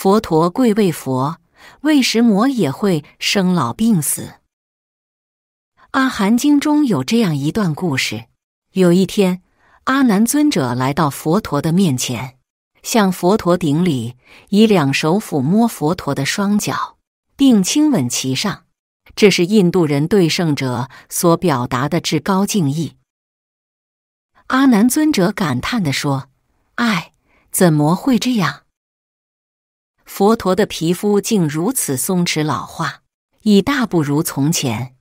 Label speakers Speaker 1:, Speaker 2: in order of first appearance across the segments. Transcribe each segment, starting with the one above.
Speaker 1: 佛陀贵为佛，为什么也会生老病死？阿含经中有这样一段故事：有一天，阿难尊者来到佛陀的面前，向佛陀顶礼，以两手抚摸佛陀的双脚，并亲吻其上。这是印度人对圣者所表达的至高敬意。阿难尊者感叹地说：“唉，怎么会这样？佛陀的皮肤竟如此松弛老化，已大不如从前。”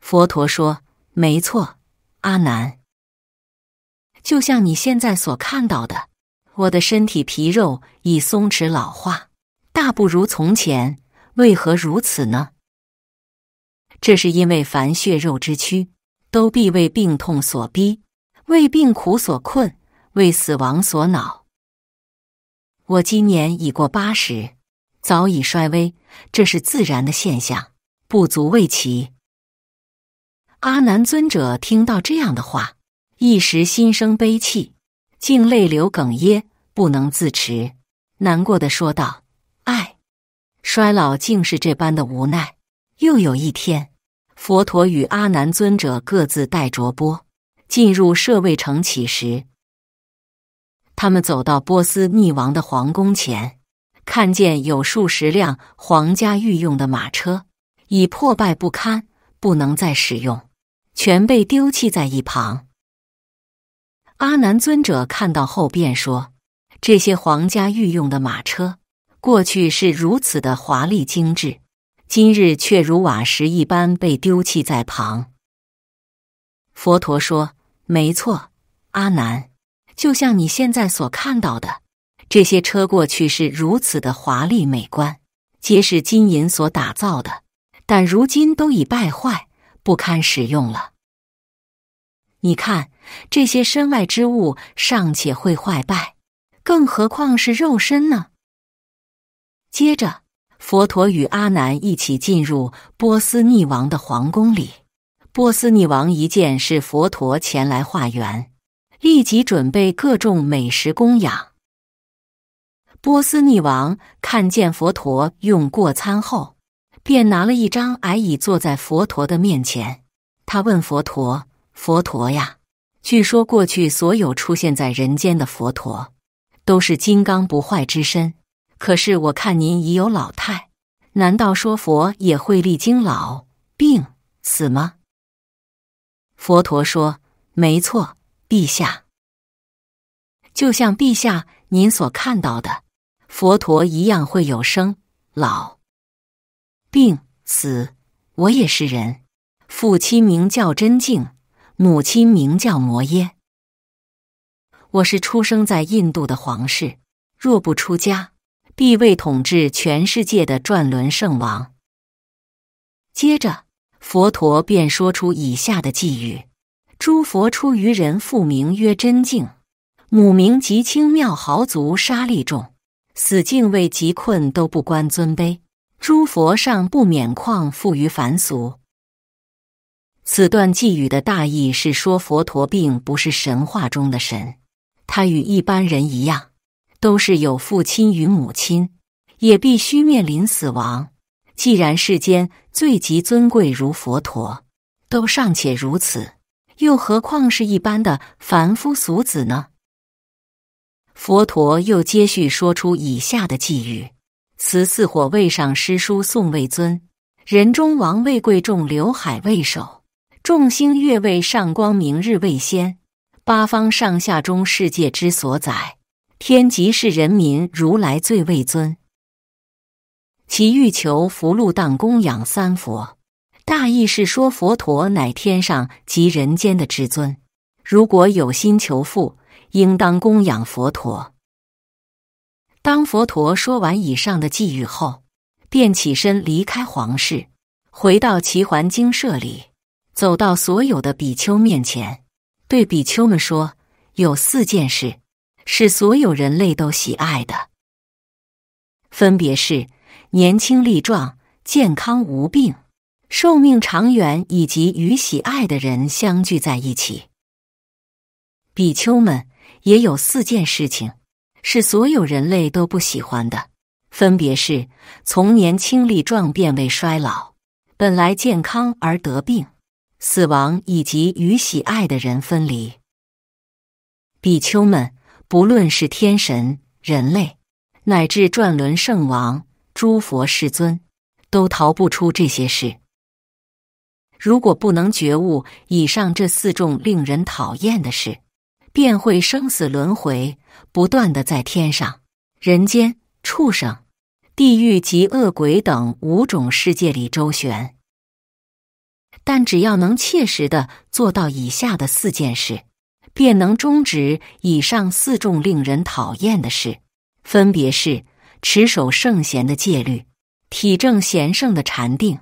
Speaker 1: 佛陀说：“没错，阿难，就像你现在所看到的，我的身体皮肉已松弛老化，大不如从前。为何如此呢？这是因为凡血肉之躯，都必为病痛所逼，为病苦所困，为死亡所恼。我今年已过八十，早已衰微，这是自然的现象，不足为奇。”阿难尊者听到这样的话，一时心生悲戚，竟泪流哽咽，不能自持，难过的说道：“唉，衰老竟是这般的无奈。”又有一天，佛陀与阿难尊者各自带着钵进入舍卫城乞食。他们走到波斯匿王的皇宫前，看见有数十辆皇家御用的马车，已破败不堪，不能再使用。全被丢弃在一旁。阿难尊者看到后便说：“这些皇家御用的马车，过去是如此的华丽精致，今日却如瓦石一般被丢弃在旁。”佛陀说：“没错，阿难，就像你现在所看到的，这些车过去是如此的华丽美观，皆是金银所打造的，但如今都已败坏。”不堪使用了。你看，这些身外之物尚且会坏败，更何况是肉身呢？接着，佛陀与阿难一起进入波斯匿王的皇宫里。波斯匿王一见是佛陀前来化缘，立即准备各种美食供养。波斯匿王看见佛陀用过餐后。便拿了一张矮椅坐在佛陀的面前。他问佛陀：“佛陀呀，据说过去所有出现在人间的佛陀，都是金刚不坏之身。可是我看您已有老态，难道说佛也会历经老、病、死吗？”佛陀说：“没错，陛下。就像陛下您所看到的，佛陀一样会有生老。”病死，我也是人。父亲名叫真静，母亲名叫摩耶。我是出生在印度的皇室，若不出家，必为统治全世界的转轮圣王。接着，佛陀便说出以下的寄语：诸佛出于人，父名曰真静，母名极清妙豪族沙利众，死敬畏极困都不关尊卑。诸佛尚不免况富于凡俗。此段寄语的大意是说，佛陀并不是神话中的神，他与一般人一样，都是有父亲与母亲，也必须面临死亡。既然世间最极尊贵如佛陀，都尚且如此，又何况是一般的凡夫俗子呢？佛陀又接续说出以下的寄语。慈四火位上师叔宋位尊，人中王位贵重刘海位首，众星月位上光明日位先，八方上下中世界之所载，天极是人民如来最位尊。其欲求福禄当供养三佛，大意是说佛陀乃天上及人间的至尊，如果有心求富，应当供养佛陀。当佛陀说完以上的寄语后，便起身离开皇室，回到齐桓精舍里，走到所有的比丘面前，对比丘们说：“有四件事是所有人类都喜爱的，分别是年轻力壮、健康无病、寿命长远，以及与喜爱的人相聚在一起。比丘们也有四件事情。”是所有人类都不喜欢的，分别是从年轻力壮变为衰老，本来健康而得病，死亡以及与喜爱的人分离。比丘们，不论是天神、人类，乃至转轮圣王、诸佛世尊，都逃不出这些事。如果不能觉悟以上这四种令人讨厌的事，便会生死轮回，不断的在天上、人间、畜生、地狱及恶鬼等五种世界里周旋。但只要能切实的做到以下的四件事，便能终止以上四种令人讨厌的事，分别是持守圣贤的戒律，体证贤圣的禅定。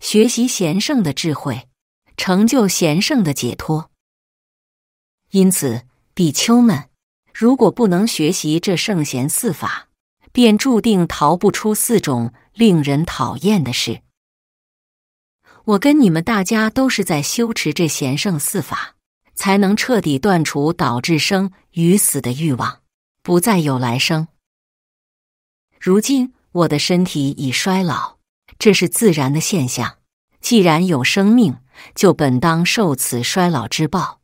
Speaker 1: 学习贤圣的智慧，成就贤圣的解脱。因此，比丘们，如果不能学习这圣贤四法，便注定逃不出四种令人讨厌的事。我跟你们大家都是在修持这贤圣四法，才能彻底断除导致生与死的欲望，不再有来生。如今我的身体已衰老。这是自然的现象，既然有生命，就本当受此衰老之报。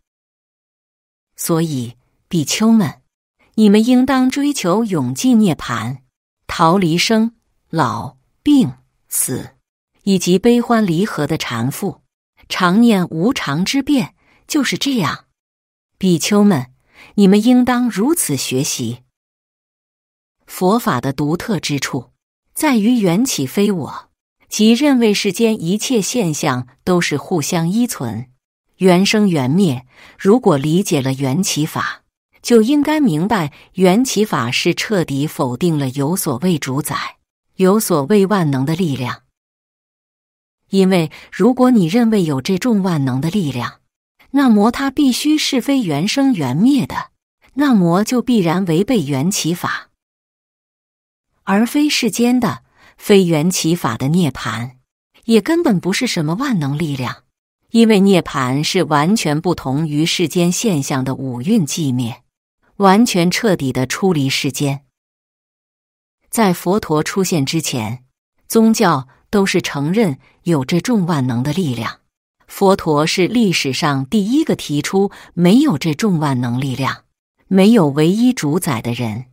Speaker 1: 所以，比丘们，你们应当追求永寂涅槃，逃离生老病死以及悲欢离合的缠缚，常念无常之变。就是这样，比丘们，你们应当如此学习。佛法的独特之处，在于缘起非我。即认为世间一切现象都是互相依存，缘生缘灭。如果理解了缘起法，就应该明白缘起法是彻底否定了有所谓主宰、有所谓万能的力量。因为如果你认为有这种万能的力量，那么它必须是非缘生缘灭的，那么就必然违背缘起法，而非世间的。非缘起法的涅盘，也根本不是什么万能力量，因为涅盘是完全不同于世间现象的五蕴寂灭，完全彻底的出离世间。在佛陀出现之前，宗教都是承认有这众万能的力量。佛陀是历史上第一个提出没有这众万能力量、没有唯一主宰的人。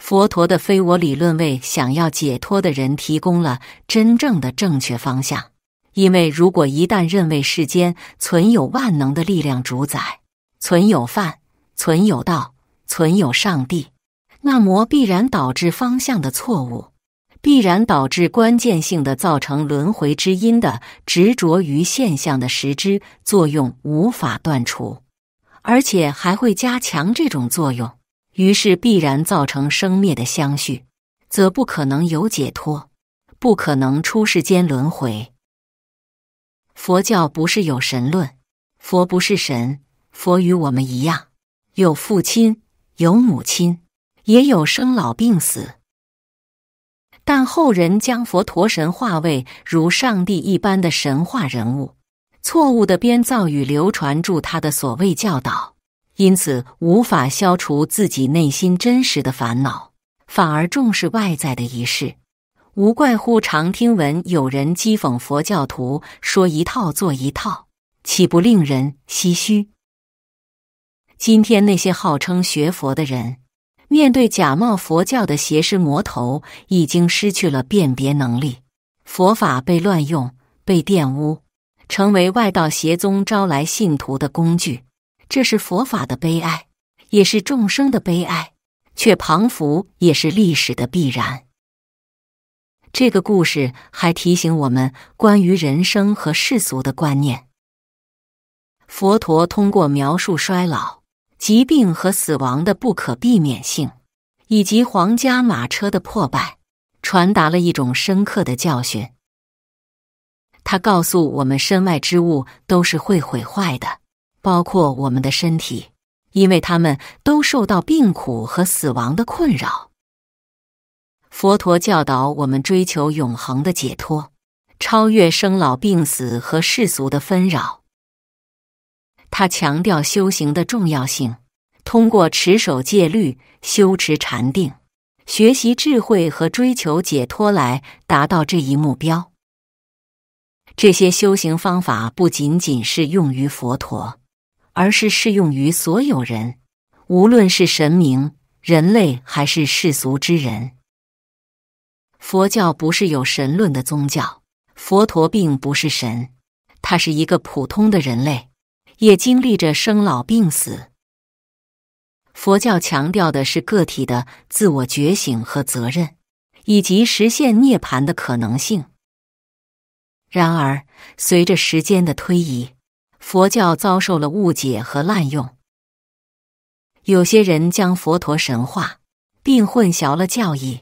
Speaker 1: 佛陀的非我理论为想要解脱的人提供了真正的正确方向。因为如果一旦认为世间存有万能的力量主宰，存有梵，存有道，存有上帝，那么必然导致方向的错误，必然导致关键性的造成轮回之因的执着于现象的实质作用无法断除，而且还会加强这种作用。于是必然造成生灭的相续，则不可能有解脱，不可能出世间轮回。佛教不是有神论，佛不是神，佛与我们一样，有父亲，有母亲，也有生老病死。但后人将佛陀神化为如上帝一般的神话人物，错误的编造与流传住他的所谓教导。因此，无法消除自己内心真实的烦恼，反而重视外在的仪式。无怪乎常听闻有人讥讽佛教徒，说一套做一套，岂不令人唏嘘？今天那些号称学佛的人，面对假冒佛教的邪师魔头，已经失去了辨别能力，佛法被乱用、被玷污，成为外道邪宗招来信徒的工具。这是佛法的悲哀，也是众生的悲哀，却彷佛也是历史的必然。这个故事还提醒我们关于人生和世俗的观念。佛陀通过描述衰老、疾病和死亡的不可避免性，以及皇家马车的破败，传达了一种深刻的教训。他告诉我们，身外之物都是会毁坏的。包括我们的身体，因为他们都受到病苦和死亡的困扰。佛陀教导我们追求永恒的解脱，超越生老病死和世俗的纷扰。他强调修行的重要性，通过持守戒律、修持禅定、学习智慧和追求解脱来达到这一目标。这些修行方法不仅仅是用于佛陀，而是适用于所有人，无论是神明、人类还是世俗之人。佛教不是有神论的宗教，佛陀并不是神，他是一个普通的人类，也经历着生老病死。佛教强调的是个体的自我觉醒和责任，以及实现涅槃的可能性。然而，随着时间的推移，佛教遭受了误解和滥用，有些人将佛陀神化，并混淆了教义。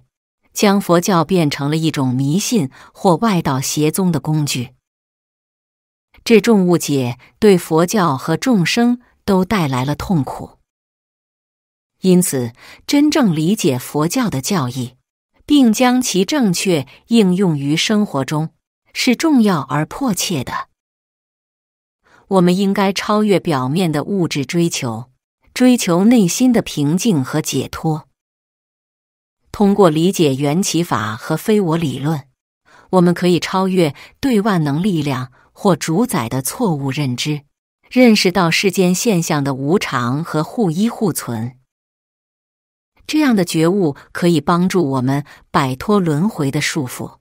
Speaker 1: 将佛教变成了一种迷信或外道邪宗的工具，这种误解对佛教和众生都带来了痛苦。因此，真正理解佛教的教义，并将其正确应用于生活中，是重要而迫切的。我们应该超越表面的物质追求，追求内心的平静和解脱。通过理解缘起法和非我理论，我们可以超越对万能力量或主宰的错误认知，认识到世间现象的无常和互依互存。这样的觉悟可以帮助我们摆脱轮回的束缚，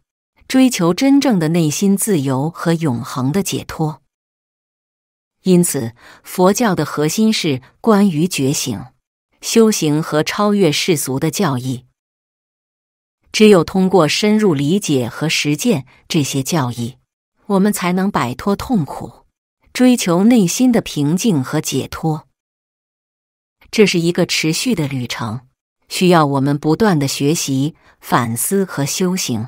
Speaker 1: 追求真正的内心自由和永恒的解脱。因此，佛教的核心是关于觉醒、修行和超越世俗的教义。只有通过深入理解和实践这些教义，我们才能摆脱痛苦，追求内心的平静和解脱。这是一个持续的旅程，需要我们不断的学习、反思和修行。